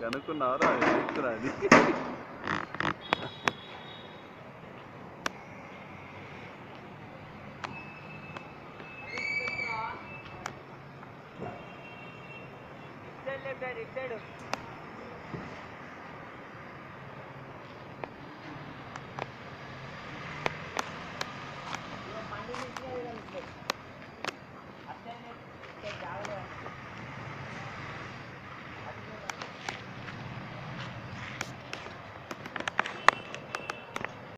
కనుక్కున్నారా చెప్తున్నా అది? ఇటు